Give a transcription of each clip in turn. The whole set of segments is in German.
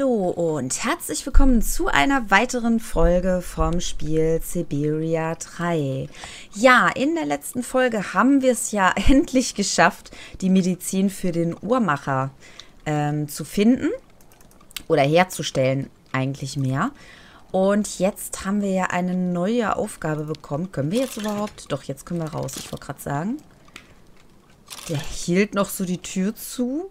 Hallo und herzlich willkommen zu einer weiteren Folge vom Spiel Siberia 3. Ja, in der letzten Folge haben wir es ja endlich geschafft, die Medizin für den Uhrmacher ähm, zu finden oder herzustellen, eigentlich mehr. Und jetzt haben wir ja eine neue Aufgabe bekommen. Können wir jetzt überhaupt? Doch, jetzt können wir raus. Ich wollte gerade sagen. Der hielt noch so die Tür zu.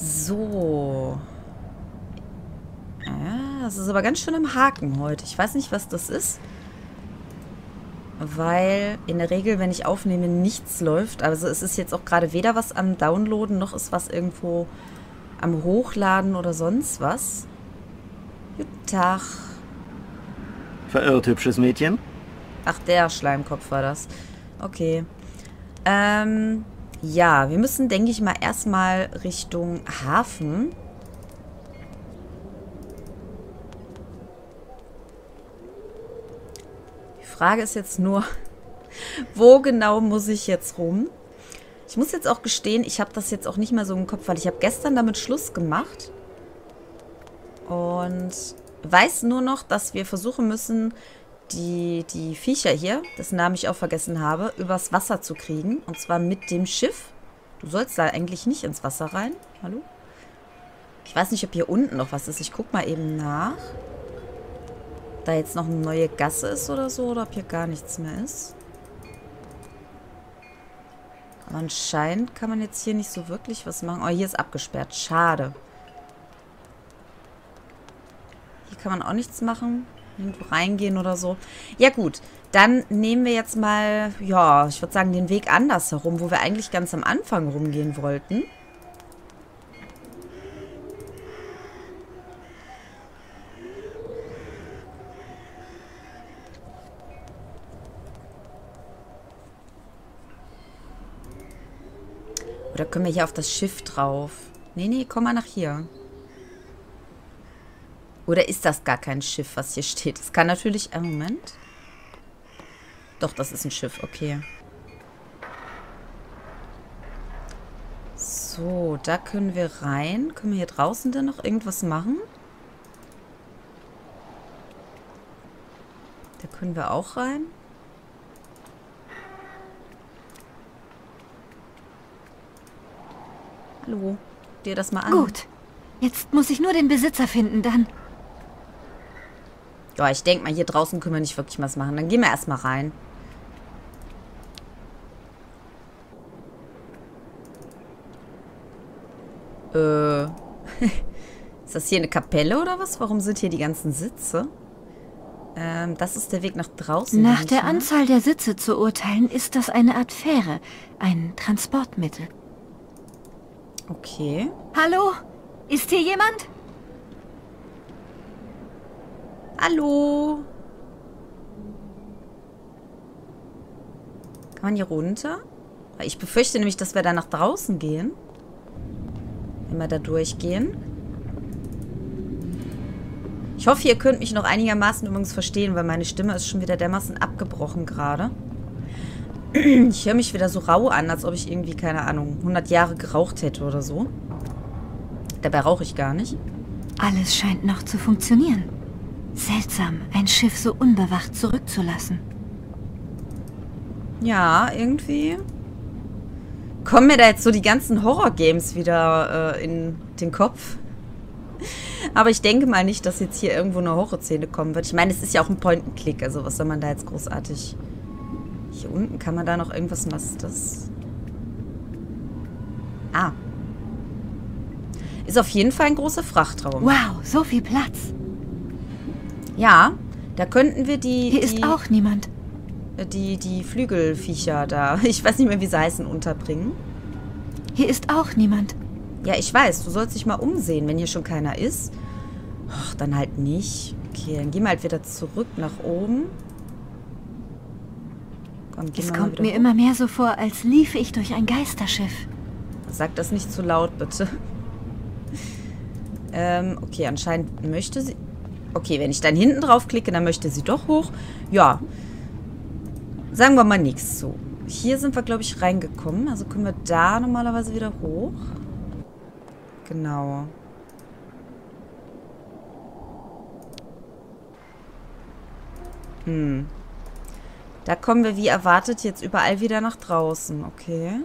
So. Ja, das ist aber ganz schön im Haken heute. Ich weiß nicht, was das ist. Weil in der Regel, wenn ich aufnehme, nichts läuft. Also es ist jetzt auch gerade weder was am Downloaden, noch ist was irgendwo am Hochladen oder sonst was. Guten Tag. Verirrt, hübsches Mädchen. Ach, der Schleimkopf war das. Okay. Ähm, ja, wir müssen, denke ich mal, erstmal Richtung Hafen. Die Frage ist jetzt nur, wo genau muss ich jetzt rum? Ich muss jetzt auch gestehen, ich habe das jetzt auch nicht mehr so im Kopf, weil ich habe gestern damit Schluss gemacht. Und weiß nur noch, dass wir versuchen müssen, die, die Viecher hier, dessen Namen ich auch vergessen habe, übers Wasser zu kriegen. Und zwar mit dem Schiff. Du sollst da eigentlich nicht ins Wasser rein. Hallo? Ich weiß nicht, ob hier unten noch was ist. Ich guck mal eben nach. Ob da jetzt noch eine neue Gasse ist oder so. Oder ob hier gar nichts mehr ist. Aber anscheinend kann man jetzt hier nicht so wirklich was machen. Oh, hier ist abgesperrt. Schade. Hier kann man auch nichts machen irgendwo reingehen oder so. Ja gut, dann nehmen wir jetzt mal, ja, ich würde sagen, den Weg anders herum, wo wir eigentlich ganz am Anfang rumgehen wollten. Oder können wir hier auf das Schiff drauf? Nee, nee, komm mal nach hier. Oder ist das gar kein Schiff, was hier steht? Es kann natürlich... Einen Moment. Doch, das ist ein Schiff. Okay. So, da können wir rein. Können wir hier draußen denn noch irgendwas machen? Da können wir auch rein. Hallo. Dir das mal an. Gut. Jetzt muss ich nur den Besitzer finden, dann... Ja, ich denke mal, hier draußen können wir nicht wirklich was machen. Dann gehen wir erstmal rein. Äh. ist das hier eine Kapelle oder was? Warum sind hier die ganzen Sitze? Ähm, das ist der Weg nach draußen. Nach der mal. Anzahl der Sitze zu urteilen, ist das eine Art Fähre. Ein Transportmittel. Okay. Hallo? Ist hier jemand? Hallo. Kann man hier runter? Ich befürchte nämlich, dass wir da nach draußen gehen. Wenn wir da durchgehen. Ich hoffe, ihr könnt mich noch einigermaßen übrigens verstehen, weil meine Stimme ist schon wieder dermaßen abgebrochen gerade. Ich höre mich wieder so rau an, als ob ich irgendwie, keine Ahnung, 100 Jahre geraucht hätte oder so. Dabei rauche ich gar nicht. Alles scheint noch zu funktionieren. Seltsam, ein Schiff so unbewacht zurückzulassen. Ja, irgendwie kommen mir da jetzt so die ganzen Horror-Games wieder äh, in den Kopf. Aber ich denke mal nicht, dass jetzt hier irgendwo eine Horrorszene kommen wird. Ich meine, es ist ja auch ein Point-and-Click. Also was soll man da jetzt großartig... Hier unten kann man da noch irgendwas... Was das... Ah. Ist auf jeden Fall ein großer Frachtraum. Wow, so viel Platz. Ja, da könnten wir die... Hier die, ist auch niemand. Die, die Flügelviecher da, ich weiß nicht mehr, wie sie heißen, unterbringen. Hier ist auch niemand. Ja, ich weiß, du sollst dich mal umsehen, wenn hier schon keiner ist. Ach, dann halt nicht. Okay, dann gehen wir halt wieder zurück nach oben. Komm, es kommt mir hoch. immer mehr so vor, als liefe ich durch ein Geisterschiff. Sag das nicht zu laut, bitte. ähm, okay, anscheinend möchte sie... Okay, wenn ich dann hinten drauf klicke, dann möchte sie doch hoch. Ja. Sagen wir mal nichts zu. hier sind wir, glaube ich, reingekommen. Also können wir da normalerweise wieder hoch. Genau. Hm. Da kommen wir wie erwartet jetzt überall wieder nach draußen. Okay.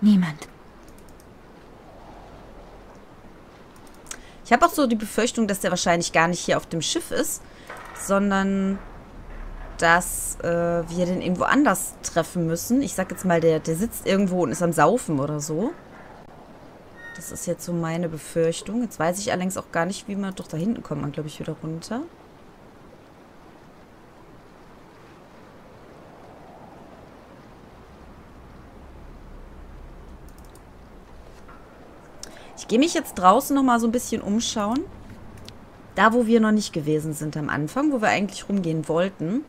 Niemand. Ich habe auch so die Befürchtung, dass der wahrscheinlich gar nicht hier auf dem Schiff ist, sondern dass äh, wir den irgendwo anders treffen müssen. Ich sag jetzt mal, der, der sitzt irgendwo und ist am Saufen oder so. Das ist jetzt so meine Befürchtung. Jetzt weiß ich allerdings auch gar nicht, wie man... Doch, da hinten kommt man, glaube ich, wieder runter. Gehe mich jetzt draußen noch mal so ein bisschen umschauen. Da, wo wir noch nicht gewesen sind am Anfang, wo wir eigentlich rumgehen wollten.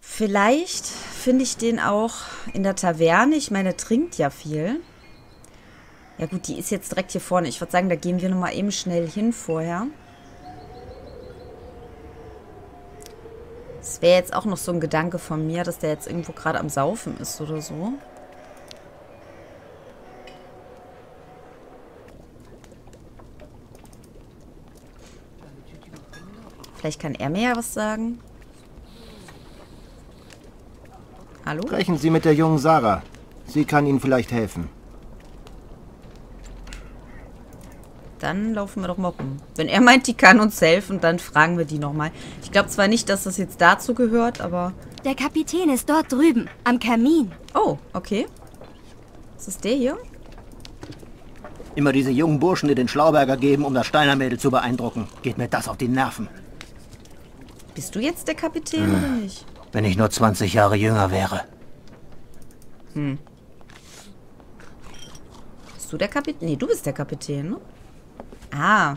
Vielleicht finde ich den auch in der Taverne. Ich meine, er trinkt ja viel. Ja gut, die ist jetzt direkt hier vorne. Ich würde sagen, da gehen wir noch mal eben schnell hin vorher. Das wäre jetzt auch noch so ein Gedanke von mir, dass der jetzt irgendwo gerade am Saufen ist oder so. Vielleicht kann er mir ja was sagen. Hallo? Sprechen Sie mit der jungen Sarah. Sie kann Ihnen vielleicht helfen. Dann laufen wir doch mal rum. Wenn er meint, die kann uns helfen, dann fragen wir die nochmal. Ich glaube zwar nicht, dass das jetzt dazu gehört, aber... Der Kapitän ist dort drüben, am Kamin. Oh, okay. Was ist der hier? Immer diese jungen Burschen, die den Schlauberger geben, um das Steinermädel zu beeindrucken. Geht mir das auf die Nerven. Bist du jetzt der Kapitän oder nicht? Wenn ich nur 20 Jahre jünger wäre. Bist du der Kapitän? Nee, du bist der Kapitän, ne? Ah,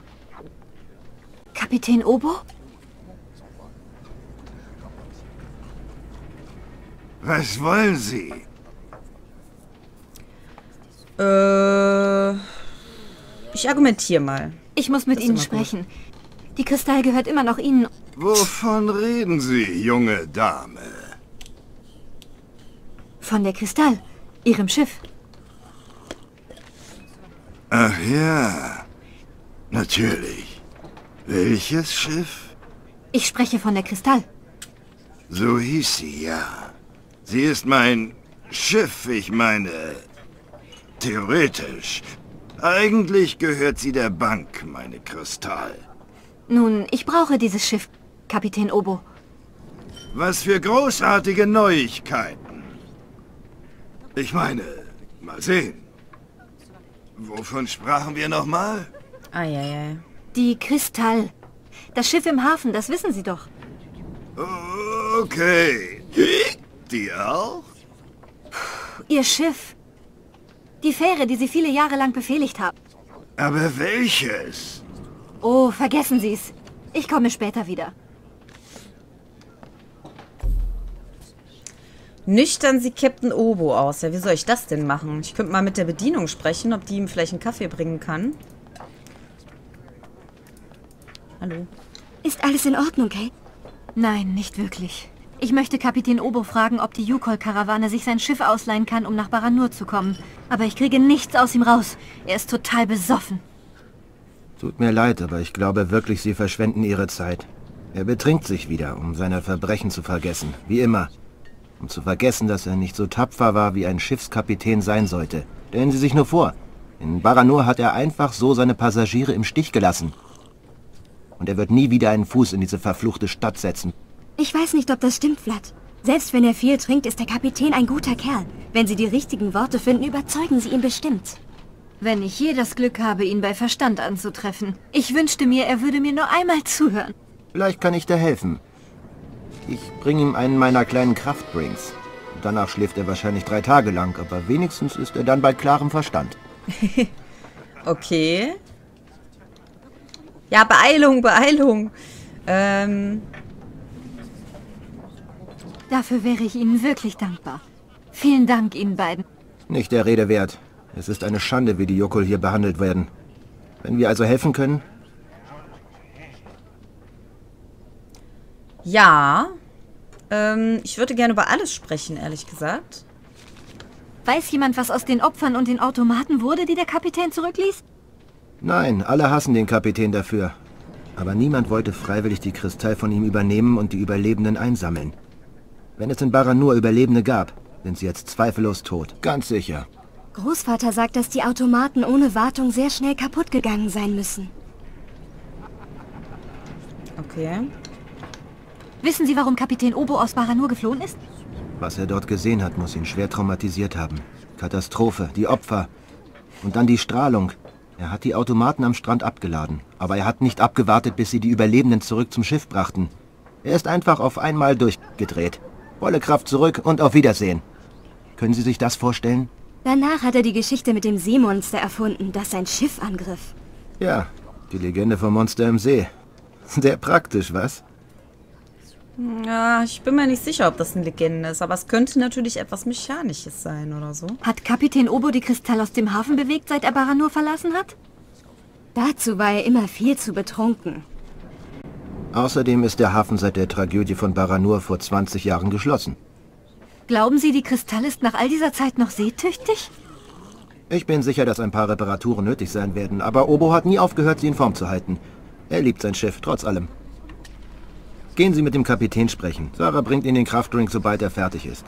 Kapitän Obo? Was wollen Sie? äh... Ich argumentiere mal. Ich muss mit Das Ihnen immer gut. sprechen. Die Kristall gehört immer noch Ihnen. Wovon reden Sie, junge Dame? Von der Kristall, Ihrem Schiff. Ach ja, natürlich. Welches Schiff? Ich spreche von der Kristall. So hieß sie, ja. Sie ist mein Schiff, ich meine... Theoretisch. Eigentlich gehört sie der Bank, meine Kristall. Nun, ich brauche dieses Schiff, Kapitän Obo. Was für großartige Neuigkeiten. Ich meine, mal sehen. Wovon sprachen wir nochmal? Eieiei. Die Kristall. Das Schiff im Hafen, das wissen Sie doch. Okay. Die auch? Ihr Schiff. Die Fähre, die Sie viele Jahre lang befehligt haben. Aber welches? Oh, vergessen Sie es. Ich komme später wieder. Nüchtern Sie Captain Obo aus. Ja, wie soll ich das denn machen? Ich könnte mal mit der Bedienung sprechen, ob die ihm vielleicht einen Kaffee bringen kann. Hallo. Ist alles in Ordnung, Kate? Nein, nicht wirklich. Ich möchte Kapitän Obo fragen, ob die Yukol-Karawane sich sein Schiff ausleihen kann, um nach Baranur zu kommen. Aber ich kriege nichts aus ihm raus. Er ist total besoffen. Tut mir leid, aber ich glaube wirklich, Sie verschwenden Ihre Zeit. Er betrinkt sich wieder, um seine Verbrechen zu vergessen, wie immer. Um zu vergessen, dass er nicht so tapfer war, wie ein Schiffskapitän sein sollte. Stellen Sie sich nur vor, in Baranur hat er einfach so seine Passagiere im Stich gelassen. Und er wird nie wieder einen Fuß in diese verfluchte Stadt setzen. Ich weiß nicht, ob das stimmt, Vlad. Selbst wenn er viel trinkt, ist der Kapitän ein guter Kerl. Wenn Sie die richtigen Worte finden, überzeugen Sie ihn bestimmt. Wenn ich je das Glück habe, ihn bei Verstand anzutreffen. Ich wünschte mir, er würde mir nur einmal zuhören. Vielleicht kann ich dir helfen. Ich bringe ihm einen meiner kleinen Kraftdrinks. Danach schläft er wahrscheinlich drei Tage lang, aber wenigstens ist er dann bei klarem Verstand. Okay. Ja, Beeilung, Beeilung. Ähm, Dafür wäre ich Ihnen wirklich dankbar. Vielen Dank Ihnen beiden. Nicht der Rede wert. Es ist eine Schande, wie die Jokul hier behandelt werden. Wenn wir also helfen können, ja. Ähm, ich würde gerne über alles sprechen, ehrlich gesagt. Weiß jemand, was aus den Opfern und den Automaten wurde, die der Kapitän zurückließ? Nein, alle hassen den Kapitän dafür. Aber niemand wollte freiwillig die Kristall von ihm übernehmen und die Überlebenden einsammeln. Wenn es in Baranur Überlebende gab, sind sie jetzt zweifellos tot. Ganz sicher. Großvater sagt, dass die Automaten ohne Wartung sehr schnell kaputt gegangen sein müssen. Okay. Wissen Sie, warum Kapitän Obo aus Baranur geflohen ist? Was er dort gesehen hat, muss ihn schwer traumatisiert haben. Katastrophe, die Opfer. Und dann die Strahlung. Er hat die Automaten am Strand abgeladen. Aber er hat nicht abgewartet, bis sie die Überlebenden zurück zum Schiff brachten. Er ist einfach auf einmal durchgedreht. Volle Kraft zurück und auf Wiedersehen. Können Sie sich das vorstellen? Danach hat er die Geschichte mit dem Seemonster erfunden, das sein Schiff angriff. Ja, die Legende vom Monster im See. Sehr praktisch, was? Ja, ich bin mir nicht sicher, ob das eine Legende ist, aber es könnte natürlich etwas Mechanisches sein oder so. Hat Kapitän Obo die Kristall aus dem Hafen bewegt, seit er Baranur verlassen hat? Dazu war er immer viel zu betrunken. Außerdem ist der Hafen seit der Tragödie von Baranur vor 20 Jahren geschlossen. Glauben Sie, die Kristall ist nach all dieser Zeit noch seetüchtig? Ich bin sicher, dass ein paar Reparaturen nötig sein werden, aber Obo hat nie aufgehört, sie in Form zu halten. Er liebt sein Schiff, trotz allem. Gehen Sie mit dem Kapitän sprechen. Sarah bringt Ihnen den Kraftdrink, sobald er fertig ist.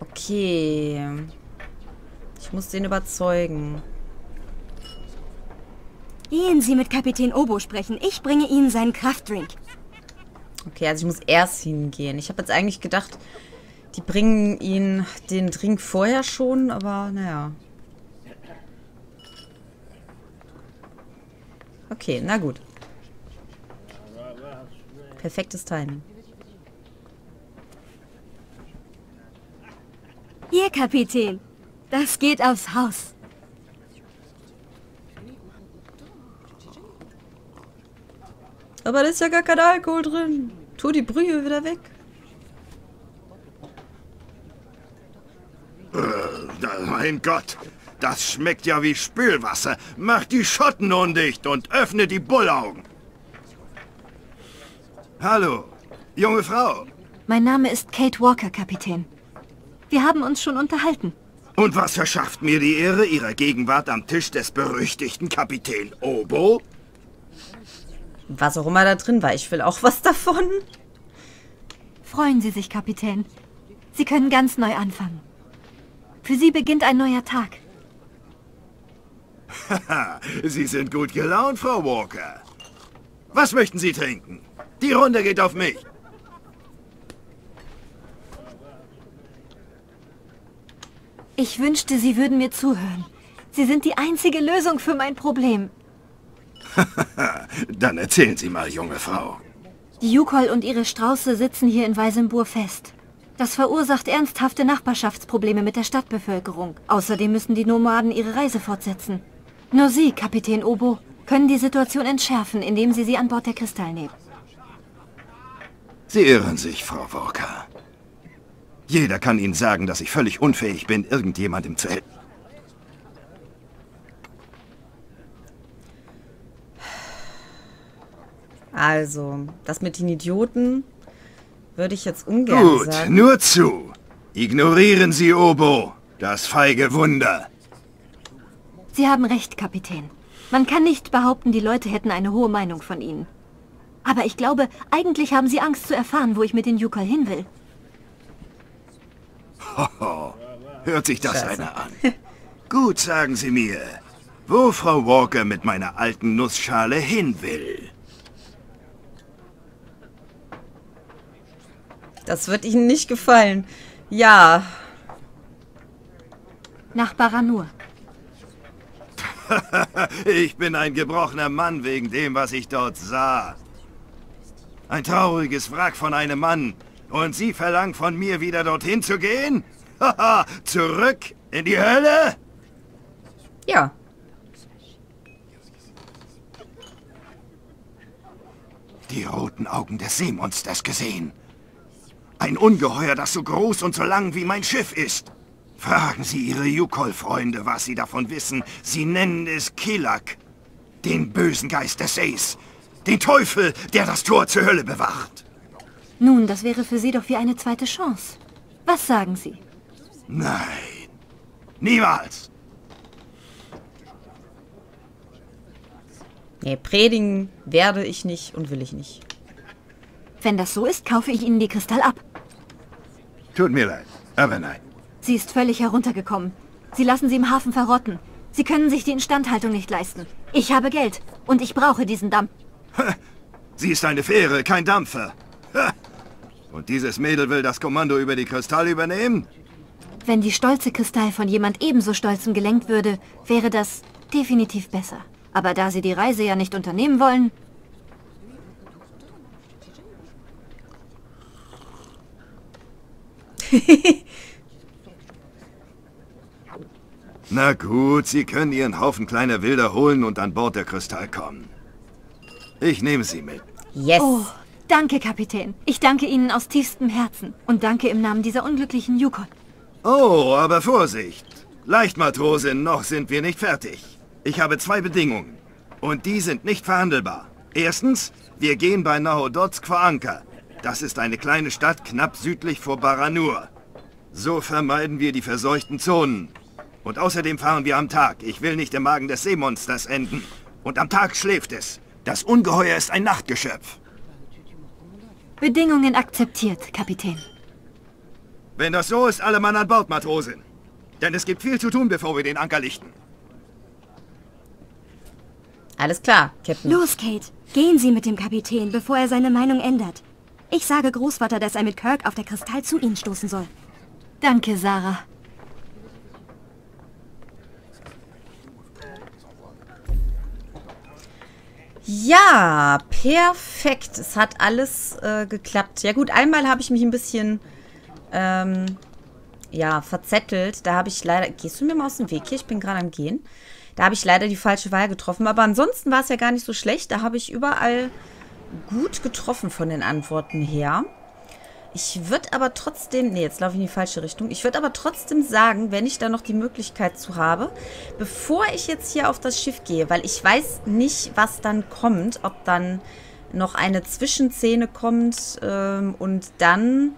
Okay. Ich muss den überzeugen. Gehen Sie mit Kapitän Obo sprechen. Ich bringe Ihnen seinen Kraftdrink. Okay, also ich muss erst hingehen. Ich habe jetzt eigentlich gedacht, die bringen ihn den Drink vorher schon, aber naja. Okay, na gut. Perfektes Timing. Hier, Kapitän. Das geht aufs Haus. Aber da ist ja gar kein Alkohol drin. Tu die Brühe wieder weg. Mein Gott, das schmeckt ja wie Spülwasser. Mach die Schotten undicht und öffne die Bullaugen. Hallo, junge Frau. Mein Name ist Kate Walker, Kapitän. Wir haben uns schon unterhalten. Und was verschafft mir die Ehre Ihrer Gegenwart am Tisch des berüchtigten Kapitän Obo? Was auch immer da drin war, ich will auch was davon. Freuen Sie sich, Kapitän. Sie können ganz neu anfangen. Für Sie beginnt ein neuer Tag. Sie sind gut gelaunt, Frau Walker. Was möchten Sie trinken? Die Runde geht auf mich. Ich wünschte, Sie würden mir zuhören. Sie sind die einzige Lösung für mein Problem. Dann erzählen Sie mal, junge Frau. Die Yukol und ihre Strauße sitzen hier in Weisembur fest. Das verursacht ernsthafte Nachbarschaftsprobleme mit der Stadtbevölkerung. Außerdem müssen die Nomaden ihre Reise fortsetzen. Nur Sie, Kapitän Obo, können die Situation entschärfen, indem Sie sie an Bord der Kristall nehmen. Sie irren sich, Frau Walker. Jeder kann Ihnen sagen, dass ich völlig unfähig bin, irgendjemandem zu helfen. Also, das mit den Idioten würde ich jetzt ungern Gut, sagen. nur zu. Ignorieren Sie Obo, das feige Wunder. Sie haben recht, Kapitän. Man kann nicht behaupten, die Leute hätten eine hohe Meinung von Ihnen. Aber ich glaube, eigentlich haben Sie Angst zu erfahren, wo ich mit den Yukol hin will. Hoho, hört sich das Scheiße. einer an. Gut, sagen Sie mir, wo Frau Walker mit meiner alten Nussschale hin will. Das wird Ihnen nicht gefallen. Ja, Nach Baranur. Ich bin ein gebrochener Mann wegen dem, was ich dort sah. Ein trauriges Wrack von einem Mann. Und Sie verlangen von mir, wieder dorthin zu gehen? Haha, zurück in die Hölle? ja. Die roten Augen des Seemonsters gesehen. Ein Ungeheuer, das so groß und so lang wie mein Schiff ist. Fragen Sie Ihre Yukol-Freunde, was sie davon wissen. Sie nennen es Kilak, den bösen Geist des Sees, Den Teufel, der das Tor zur Hölle bewacht. Nun, das wäre für Sie doch wie eine zweite Chance. Was sagen Sie? Nein. Niemals. Nee, predigen werde ich nicht und will ich nicht. Wenn das so ist, kaufe ich Ihnen die Kristall ab. Tut mir leid, aber nein. Sie ist völlig heruntergekommen. Sie lassen sie im Hafen verrotten. Sie können sich die Instandhaltung nicht leisten. Ich habe Geld und ich brauche diesen Dampf. Sie ist eine Fähre, kein Dampfer. Und dieses Mädel will das Kommando über die Kristall übernehmen? Wenn die stolze Kristall von jemand ebenso stolzem gelenkt würde, wäre das definitiv besser. Aber da Sie die Reise ja nicht unternehmen wollen... Na gut, Sie können Ihren Haufen kleiner Wilder holen und an Bord der Kristall kommen. Ich nehme Sie mit. Yes. Oh, danke, Kapitän. Ich danke Ihnen aus tiefstem Herzen. Und danke im Namen dieser unglücklichen Yukon. Oh, aber Vorsicht. Leicht, Matrosin, noch sind wir nicht fertig. Ich habe zwei Bedingungen. Und die sind nicht verhandelbar. Erstens, wir gehen bei Nahodotsk vor Anker. Das ist eine kleine Stadt knapp südlich vor Baranur. So vermeiden wir die verseuchten Zonen. Und außerdem fahren wir am Tag. Ich will nicht im Magen des Seemonsters enden. Und am Tag schläft es. Das Ungeheuer ist ein Nachtgeschöpf. Bedingungen akzeptiert, Kapitän. Wenn das so ist, alle Mann an Bord, Matrosin. Denn es gibt viel zu tun, bevor wir den Anker lichten. Alles klar, Captain. Los, Kate. Gehen Sie mit dem Kapitän, bevor er seine Meinung ändert. Ich sage Großvater, dass er mit Kirk auf der Kristall zu Ihnen stoßen soll. Danke, Sarah. Ja, perfekt. Es hat alles äh, geklappt. Ja gut, einmal habe ich mich ein bisschen ähm, ja, verzettelt. Da habe ich leider... Gehst du mir mal aus dem Weg hier? Ich bin gerade am Gehen. Da habe ich leider die falsche Wahl getroffen. Aber ansonsten war es ja gar nicht so schlecht. Da habe ich überall gut getroffen von den Antworten her. Ich würde aber trotzdem, nee, jetzt laufe ich in die falsche Richtung. Ich würde aber trotzdem sagen, wenn ich da noch die Möglichkeit zu habe, bevor ich jetzt hier auf das Schiff gehe, weil ich weiß nicht, was dann kommt, ob dann noch eine Zwischenszene kommt ähm, und dann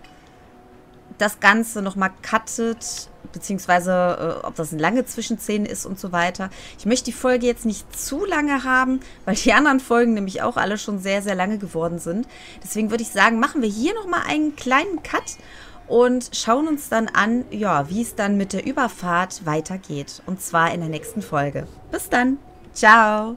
das Ganze nochmal cuttet, beziehungsweise äh, ob das eine lange Zwischenszene ist und so weiter. Ich möchte die Folge jetzt nicht zu lange haben, weil die anderen Folgen nämlich auch alle schon sehr, sehr lange geworden sind. Deswegen würde ich sagen, machen wir hier nochmal einen kleinen Cut und schauen uns dann an, ja, wie es dann mit der Überfahrt weitergeht. Und zwar in der nächsten Folge. Bis dann. Ciao.